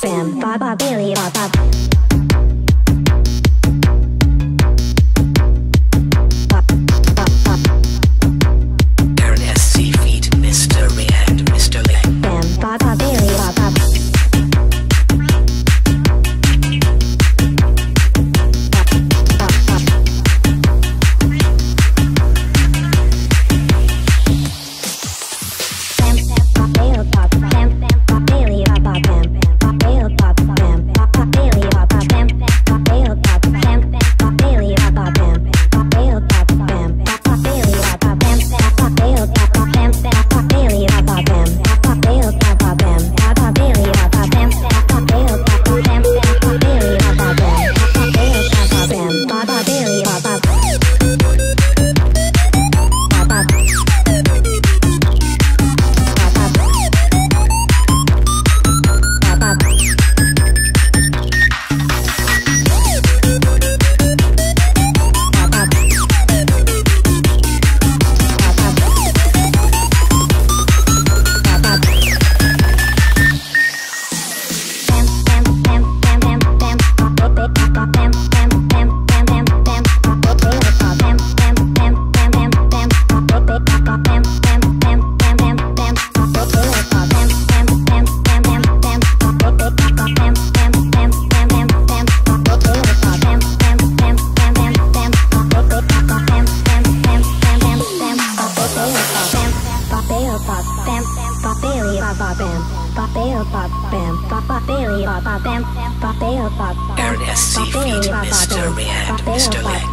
Sam Baba Bailey Baba. RSC feed Mr. Red, Mr. Leg.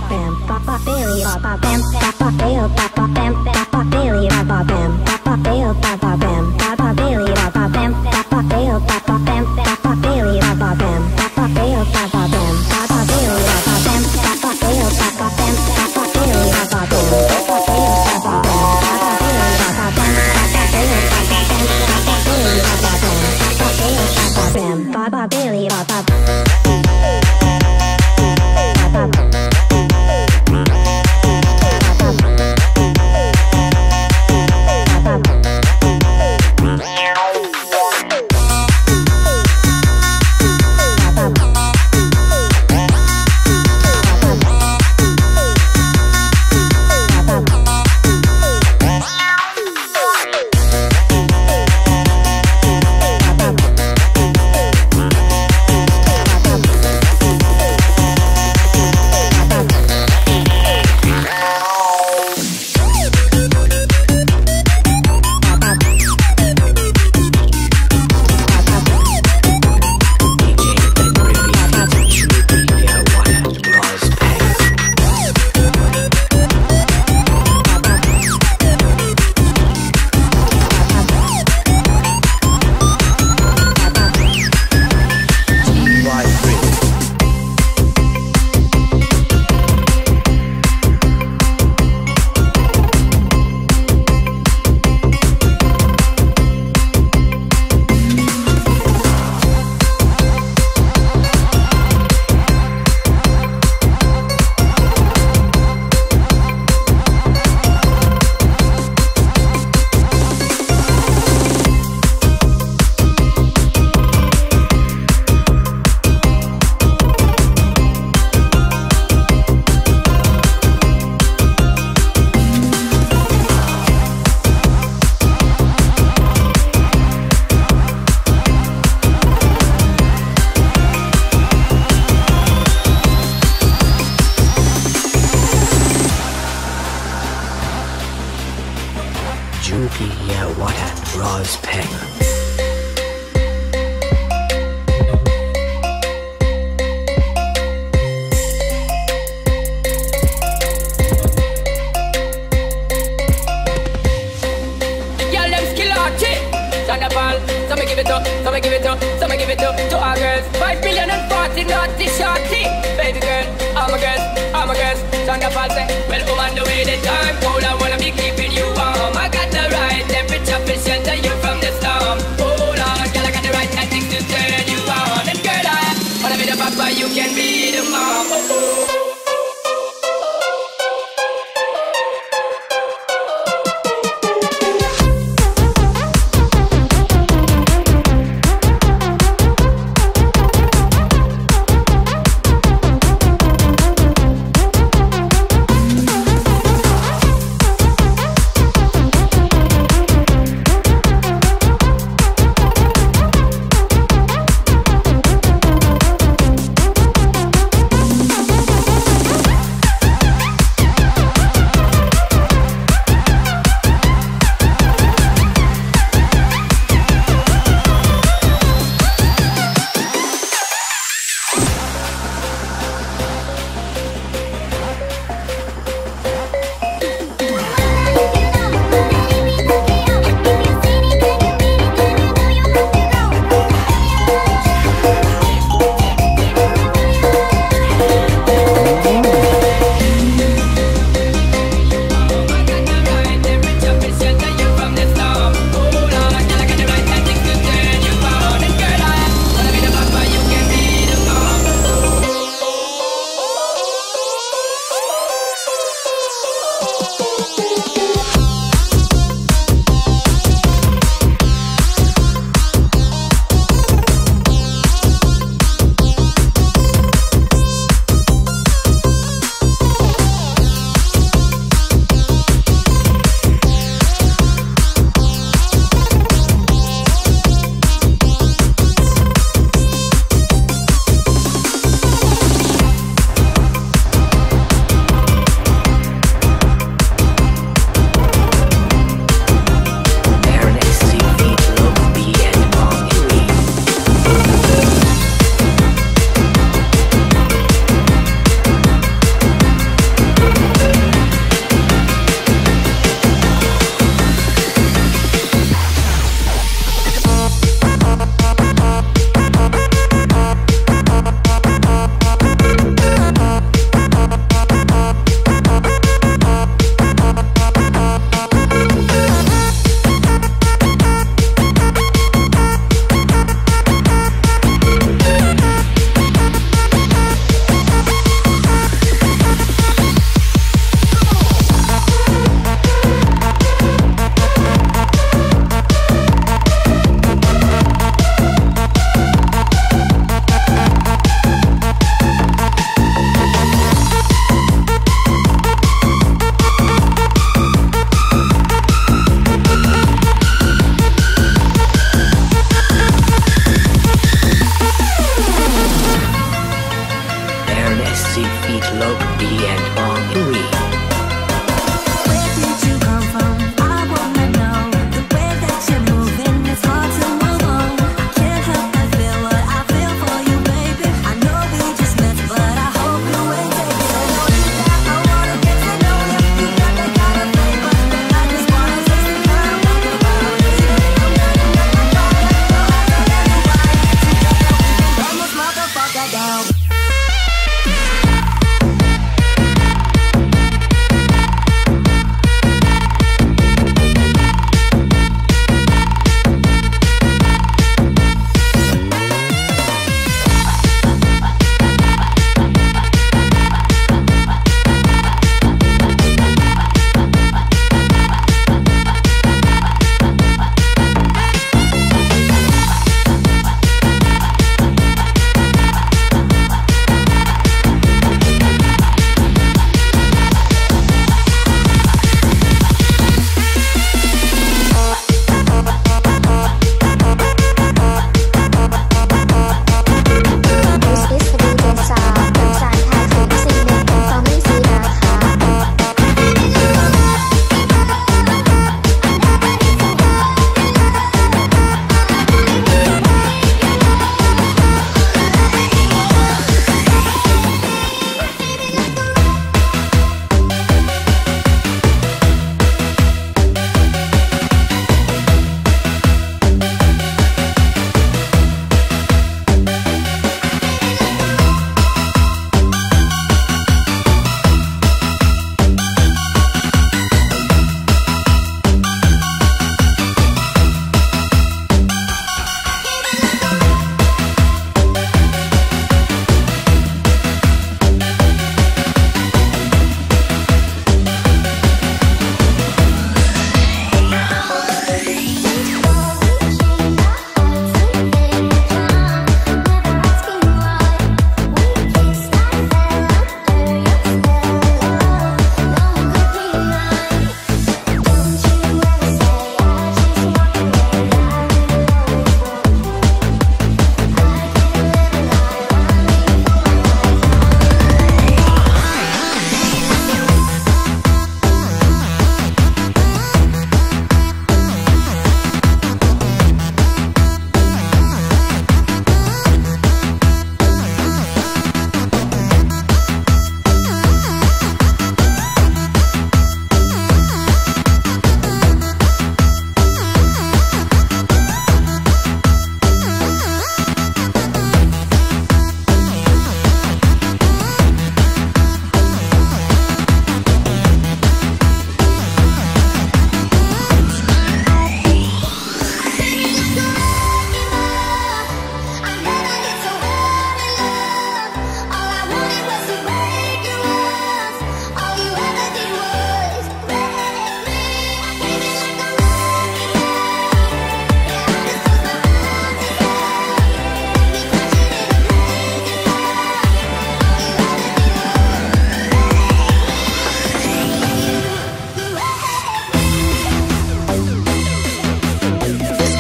carnival. So me give it up, so me give it up, so me give it up to our girls. Five million and forty naughty shorty. Baby girl, all my girls, all my girls. Thunderfall say, well, woman, the way the time cold, I wanna be keeping you warm. I got the right temperature to shelter you from the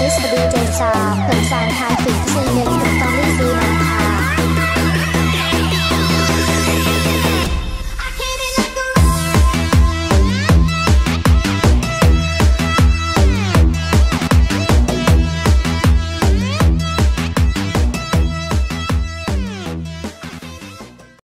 ฤษฎีเจนชามผลสารทานฝีสี่หนึ่งถึงตองรี่ซีนะคะ